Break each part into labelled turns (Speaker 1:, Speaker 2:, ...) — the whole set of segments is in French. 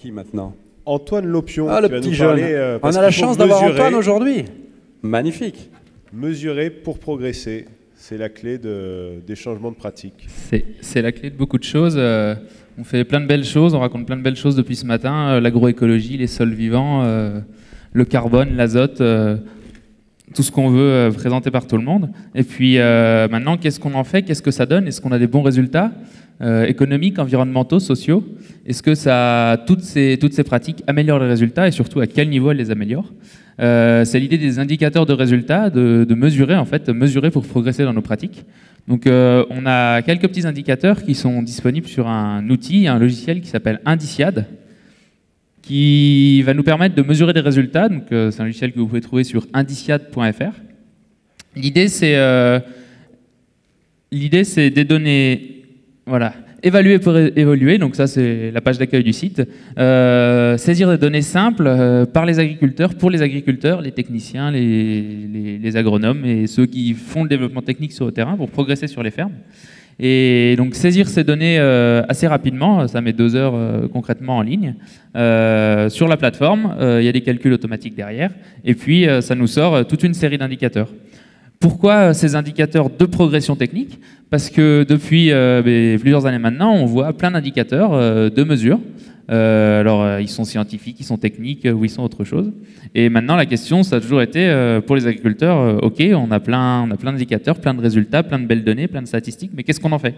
Speaker 1: qui maintenant
Speaker 2: Antoine Lopion.
Speaker 1: Ah, le
Speaker 2: qui va
Speaker 1: petit
Speaker 2: nous
Speaker 1: jeune.
Speaker 2: parler, euh,
Speaker 1: On
Speaker 2: parce
Speaker 1: a la
Speaker 2: qu'il faut
Speaker 1: chance d'avoir
Speaker 2: mesurer-
Speaker 1: Antoine aujourd'hui. Magnifique.
Speaker 2: Mesurer pour progresser, c'est la clé de- des changements de pratique.
Speaker 3: C'est- C'est la clé de beaucoup de choses. Euh, on fait plein de belles choses, on raconte plein de belles choses depuis ce matin. Euh, L'agroécologie, les sols vivants, euh, le carbone, l'azote, euh, tout ce qu'on veut euh, présenter par tout le monde. Et puis euh, maintenant, qu'est-ce qu'on en fait? Qu'est-ce que ça donne? Est-ce qu'on a des bons résultats euh, économiques, environnementaux, sociaux? Est-ce que toutes, ces, pratiques améliorent les résultats? Et surtout à quel niveau elles les améliorent? C'est l'idée des indicateurs de résultats, de, mesurer en fait, mesurer pour progresser dans nos pratiques. Donc on a quelques petits indicateurs qui sont disponibles sur un outil, un logiciel qui s'appelle Indiciad, qui va nous permettre de mesurer des résultats. Donc euh, c'est un logiciel que vous pouvez trouver sur indiciad.fr. L'idée c'est euh, l'idée c'est des données, voilà, évaluer pour évoluer. Donc ça c'est la page d'accueil du site. Euh, saisir des données simples par les agriculteurs, pour les agriculteurs, les techniciens, les agronomes et ceux qui font le développement technique sur le terrain pour progresser sur les fermes. Et donc saisir ces données euh, assez rapidement, ça met deux heures euh, concrètement en ligne. Euh, sur la plateforme, il y a des calculs automatiques derrière, et puis ça nous sort toute une série d'indicateurs. Pourquoi ces indicateurs de progression technique? Parce que depuis ben, plusieurs années maintenant, on voit plein d'indicateurs de mesure. Euh, alors, euh, ils sont scientifiques, ils sont techniques, euh, ou ils sont autre chose. Et maintenant, la question, ça a toujours été pour les agriculteurs ok, on a plein, on a plein d'indicateurs, plein de résultats, plein de belles données, plein de statistiques, mais qu'est-ce qu'on en fait?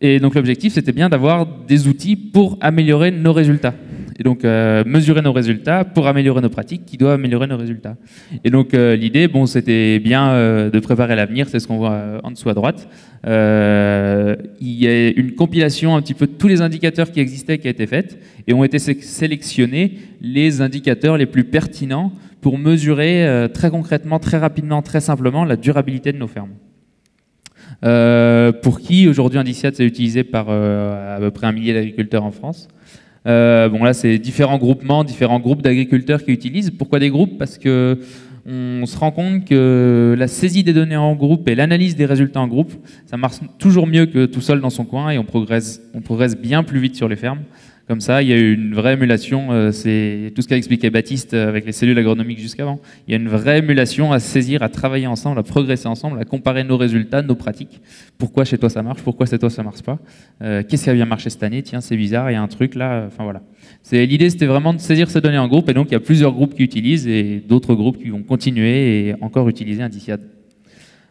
Speaker 3: Et donc, l'objectif, c'était bien d'avoir des outils pour améliorer nos résultats. Et donc, euh, mesurer nos résultats pour améliorer nos pratiques qui doivent améliorer nos résultats. Et donc, euh, l'idée, bon, c'était bien euh, de préparer l'avenir, c'est ce qu'on voit en dessous à droite. Il y a une compilation un petit peu de tous les indicateurs qui existaient qui a été faite et ont été sé- sélectionnés les indicateurs les plus pertinents pour mesurer très concrètement, très rapidement, très simplement la durabilité de nos fermes. Pour qui aujourd'hui Indiciat c'est utilisé par à peu près un millier d'agriculteurs en France. Euh, bon là c'est différents groupements, différents groupes d'agriculteurs qui utilisent. Pourquoi des groupes? Parce que on se rend compte que la saisie des données en groupe et l'analyse des résultats en groupe, ça marche toujours mieux que tout seul dans son coin et on progresse, on progresse bien plus vite sur les fermes. Comme ça, il y a eu une vraie émulation, euh, c'est tout ce qu'a expliqué Baptiste euh, avec les cellules agronomiques jusqu'avant. Il y a une vraie émulation à saisir, à travailler ensemble, à progresser ensemble, à comparer nos résultats, nos pratiques. Pourquoi chez toi ça marche, pourquoi chez toi ça marche pas Euh, Qu'est-ce qui a bien marché cette année? Tiens, c'est bizarre, il y a un truc là. Enfin voilà. L'idée, c'était vraiment de saisir ces données en groupe, et donc il y a plusieurs groupes qui utilisent et d'autres groupes qui vont continuer et encore utiliser Indiciad.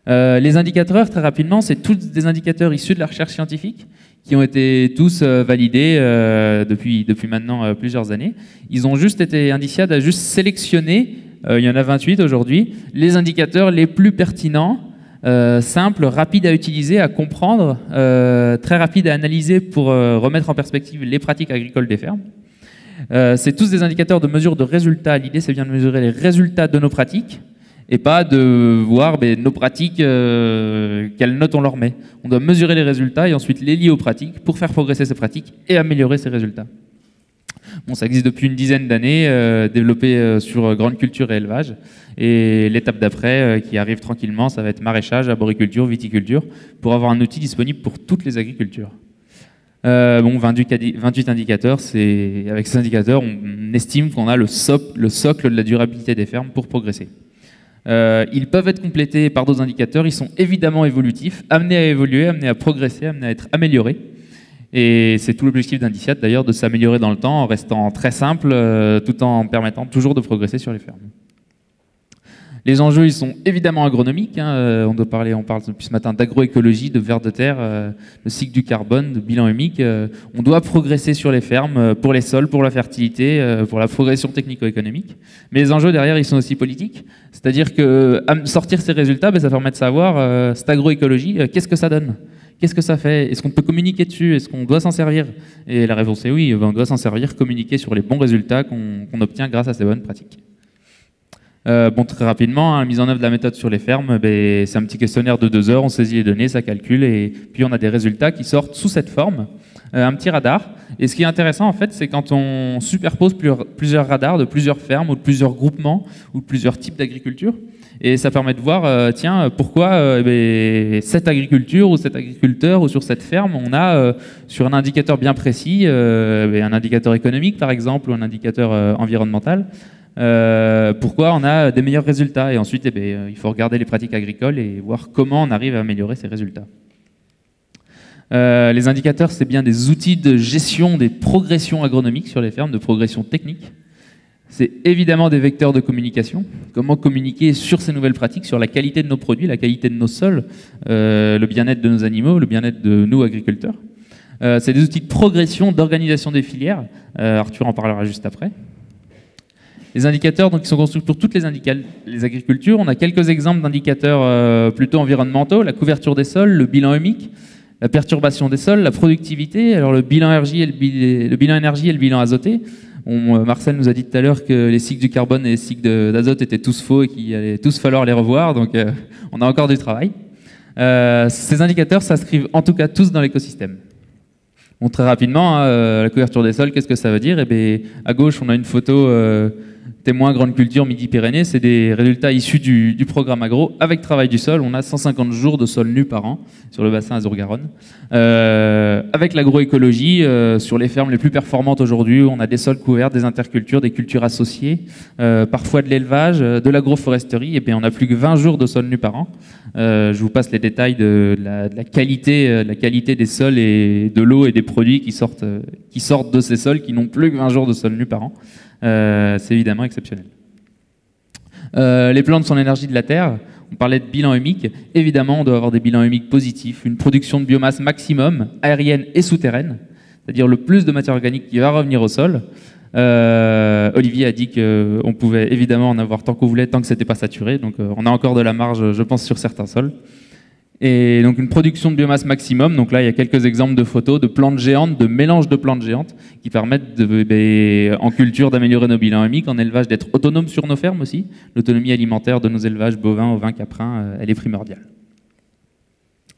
Speaker 3: Euh, les indicateurs, très rapidement, c'est tous des indicateurs issus de la recherche scientifique qui ont été tous euh, validés euh, depuis, depuis maintenant plusieurs années. Ils ont juste été, Indiciad a juste sélectionné, il y en a 28 aujourd'hui, les indicateurs les plus pertinents, simples, rapides à utiliser, à comprendre, très rapides à analyser pour remettre en perspective les pratiques agricoles des fermes. C'est tous des indicateurs de mesure de résultats. L'idée, c'est bien de mesurer les résultats de nos pratiques et pas de voir nos pratiques, euh, quelles notes on leur met. On doit mesurer les résultats et ensuite les lier aux pratiques pour faire progresser ces pratiques et améliorer ces résultats. Bon, ça existe depuis une dizaine d'années, euh, développé euh, sur grande culture et élevage. Et l'étape d'après, qui arrive tranquillement, ça va être maraîchage, arboriculture, viticulture, pour avoir un outil disponible pour toutes les agricultures. Bon, 28, cadi- 28 indicateurs, c'est avec ces indicateurs, on estime qu'on a le socle de la durabilité des fermes pour progresser. Euh, ils peuvent être complétés par d'autres indicateurs, ils sont évidemment évolutifs, amenés à évoluer, amenés à progresser, amenés à être améliorés. Et c'est tout l'objectif d'Indiciat d'ailleurs, de s'améliorer dans le temps en restant très simple, euh, tout en permettant toujours de progresser sur les fermes. Les enjeux, ils sont évidemment agronomiques. hein, euh, on doit parler, on parle depuis ce matin d'agroécologie, de vers de terre, euh, de cycle du carbone, de bilan humique. euh, on doit progresser sur les fermes euh, pour les sols, pour la fertilité, pour la progression technico-économique. Mais les enjeux derrière, ils sont aussi politiques. C'est-à-dire que sortir ces résultats, ben, ça permet de savoir cette agroécologie, qu'est-ce que ça donne? Qu'est-ce que ça fait? Est-ce qu'on peut communiquer dessus? Est-ce qu'on doit s'en servir? Et la réponse est oui, ben, on doit s'en servir, communiquer sur les bons résultats qu'on obtient grâce à ces bonnes pratiques. Euh, très rapidement, hein, la mise en œuvre de la méthode sur les fermes, ben, c'est un petit questionnaire de deux heures, on saisit les données, ça calcule, et puis on a des résultats qui sortent sous cette forme, euh, un petit radar. Et ce qui est intéressant, en fait, c'est quand on superpose plusieurs, radars de plusieurs fermes ou de plusieurs groupements ou de plusieurs types d'agriculture, Et ça permet de voir, tiens, pourquoi eh cette agriculture ou cet agriculteur ou sur cette ferme, on a sur un indicateur bien précis, eh un indicateur économique par exemple ou un indicateur environnemental, pourquoi on a des meilleurs résultats. Et ensuite, eh il faut regarder les pratiques agricoles et voir comment on arrive à améliorer ces résultats. Euh, les indicateurs, c'est bien des outils de gestion des progressions agronomiques sur les fermes, de progression technique. C'est évidemment des vecteurs de communication. Comment communiquer sur ces nouvelles pratiques, sur la qualité de nos produits, la qualité de nos sols, euh, le bien-être de nos animaux, le bien-être de nous agriculteurs. Euh, c'est des outils de progression, d'organisation des filières. Arthur en parlera juste après. Les indicateurs, donc, ils sont construits pour toutes les, les agricultures. On a quelques exemples d'indicateurs plutôt environnementaux, la couverture des sols, le bilan humique, la perturbation des sols, la productivité, alors le bilan énergie et le, bilan, énergie et le bilan azoté. Euh, Marcel nous a dit tout à l'heure que les cycles du carbone et les cycles d'azote étaient tous faux et qu'il allait tous falloir les revoir, donc euh, on a encore du travail. Euh, ces indicateurs s'inscrivent en tout cas tous dans l'écosystème. Très rapidement, hein, la couverture des sols, qu'est-ce que ça veut dire? Eh bien, À gauche, on a une photo témoin grande culture Midi-Pyrénées, c'est des résultats issus du, programme agro avec travail du sol. On a 150 jours de sol nu par an sur le bassin Azur-Garonne. Euh, avec l'agroécologie, euh, sur les fermes les plus performantes aujourd'hui, on a des sols couverts, des intercultures, des cultures associées, euh, parfois de l'élevage, de l'agroforesterie, et bien on a plus que 20 jours de sol nu par an. je vous passe les détails de la, qualité, la qualité des sols et de l'eau et des produits qui sortent, qui sortent de ces sols qui n'ont plus que 20 jours de sol nu par an. Euh, c'est évidemment exceptionnel. Euh, les plantes sont l'énergie de la Terre. On parlait de bilan humique. Évidemment, on doit avoir des bilans humiques positifs, une production de biomasse maximum, aérienne et souterraine, c'est-à-dire le plus de matière organique qui va revenir au sol. Euh, Olivier a dit qu'on pouvait évidemment en avoir tant qu'on voulait, tant que c'était pas saturé. Donc on a encore de la marge, je pense, sur certains sols. Et donc une production de biomasse maximum. Donc là, il y a quelques exemples de photos de plantes géantes, de mélanges de plantes géantes qui permettent de, ben, en culture d'améliorer nos bilans humiques, en élevage d'être autonome sur nos fermes aussi. L'autonomie alimentaire de nos élevages bovins, ovins, caprins, euh, elle est primordiale.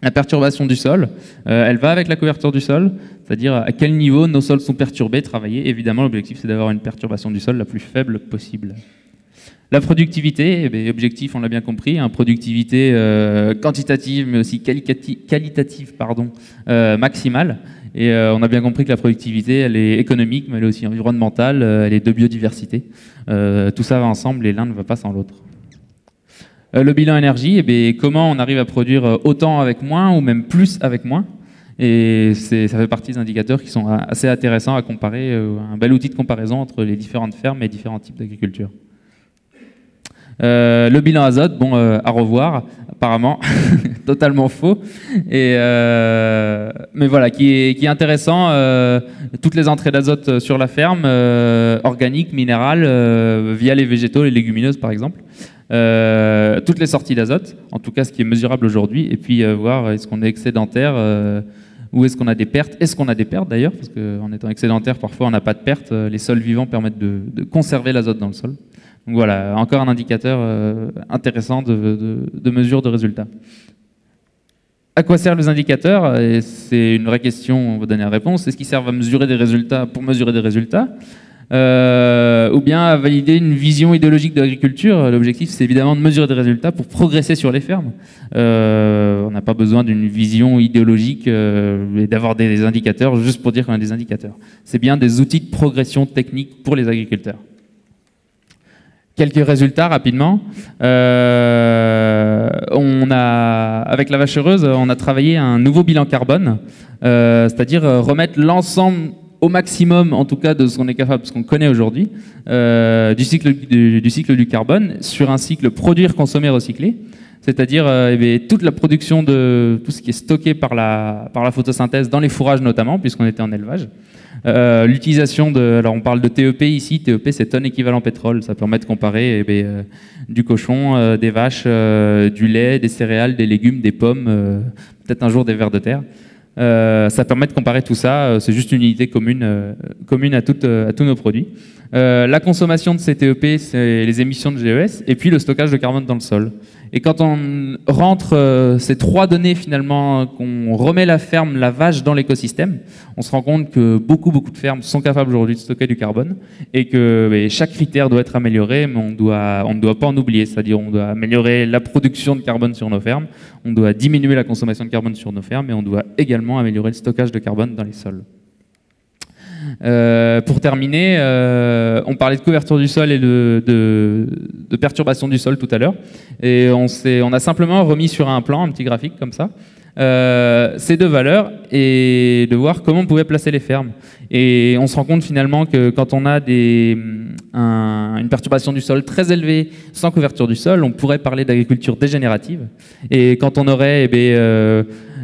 Speaker 3: La perturbation du sol, euh, elle va avec la couverture du sol, c'est-à-dire à quel niveau nos sols sont perturbés, travaillés. Évidemment, l'objectif c'est d'avoir une perturbation du sol la plus faible possible. La productivité, eh objectif, on l'a bien compris, hein, productivité euh, quantitative mais aussi qualitative pardon, euh, maximale. Et euh, on a bien compris que la productivité, elle est économique, mais elle est aussi environnementale, elle est de biodiversité. tout ça va ensemble et l'un ne va pas sans l'autre. le bilan énergie, eh comment on arrive à produire autant avec moins ou même plus avec moins? Et ça fait partie des indicateurs qui sont assez intéressants à comparer, un bel outil de comparaison entre les différentes fermes et différents types d'agriculture. Euh, le bilan azote, bon, euh, à revoir, apparemment, totalement faux. Et, euh, mais voilà, qui est, intéressant. toutes les entrées d'azote sur la ferme, organiques, minérales, via les végétaux, les légumineuses par exemple. toutes les sorties d'azote, en tout cas ce qui est mesurable aujourd'hui, et puis voir est-ce qu'on est excédentaire ou est-ce qu'on a des pertes Est-ce qu'on a des pertes d'ailleurs? Parce qu'en étant excédentaire, parfois on n'a pas de pertes. Les sols vivants permettent de conserver l'azote dans le sol. Donc voilà, encore un indicateur euh, intéressant de, mesure de résultats. À quoi servent les indicateurs? C'est une vraie question, on va donner la réponse. Est-ce qu'ils servent à mesurer des résultats pour mesurer des résultats? Euh, ou bien à valider une vision idéologique de l'agriculture? L'objectif, c'est évidemment de mesurer des résultats pour progresser sur les fermes. Euh, on n'a pas besoin d'une vision idéologique et d'avoir des indicateurs juste pour dire qu'on a des indicateurs. C'est bien des outils de progression technique pour les agriculteurs. Quelques résultats rapidement. Euh, on a, avec la vache heureuse, on a travaillé un nouveau bilan carbone, euh, c'est-à-dire euh, remettre l'ensemble au maximum, en tout cas, de ce qu'on est capable, ce qu'on connaît aujourd'hui, du, cycle, du, cycle du carbone sur un cycle produire, consommer, recycler. C'est-à-dire eh toute la production de tout ce qui est stocké par la, par la photosynthèse dans les fourrages notamment, puisqu'on était en élevage. Euh, l'utilisation de, alors on parle de TEP ici, TEP c'est tonne équivalent pétrole, ça permet de comparer eh ben, euh, du cochon, euh, des vaches, du lait, des céréales, des légumes, des pommes, peut-être un jour des vers de terre. ça permet de comparer tout ça, c'est juste une unité commune, commune à, toutes, à tous nos produits. la consommation de ces TEP, c'est les émissions de GES, et puis le stockage de carbone dans le sol. Et quand on rentre euh, ces trois données finalement, qu'on remet la ferme, la vache dans l'écosystème, on se rend compte que beaucoup, beaucoup de fermes sont capables aujourd'hui de stocker du carbone et que chaque critère doit être amélioré, mais on ne doit pas en oublier. C'est-à-dire on doit améliorer la production de carbone sur nos fermes, on doit diminuer la consommation de carbone sur nos fermes et on doit également améliorer le stockage de carbone dans les sols. Euh, pour terminer, euh, on parlait de couverture du sol et de, perturbation du sol tout à l'heure. Et on, a simplement remis sur un plan, un petit graphique comme ça, euh, ces deux valeurs et de voir comment on pouvait placer les fermes. Et on se rend compte finalement que quand on a une perturbation du sol très élevée sans couverture du sol, on pourrait parler d'agriculture dégénérative. Et quand on aurait eh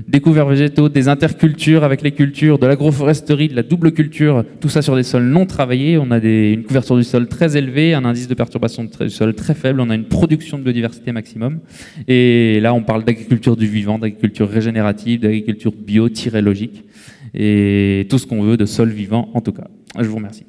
Speaker 3: des couverts végétaux, des intercultures avec les cultures, de l'agroforesterie, de la double culture, tout ça sur des sols non travaillés. On a une couverture du sol très élevée, un indice de perturbation du sol très faible, on a une production de biodiversité maximum. Et là, on parle d'agriculture du vivant, d'agriculture régénérative, d'agriculture bio-logique, et tout ce qu'on veut de sol vivant en tout cas. Je vous remercie.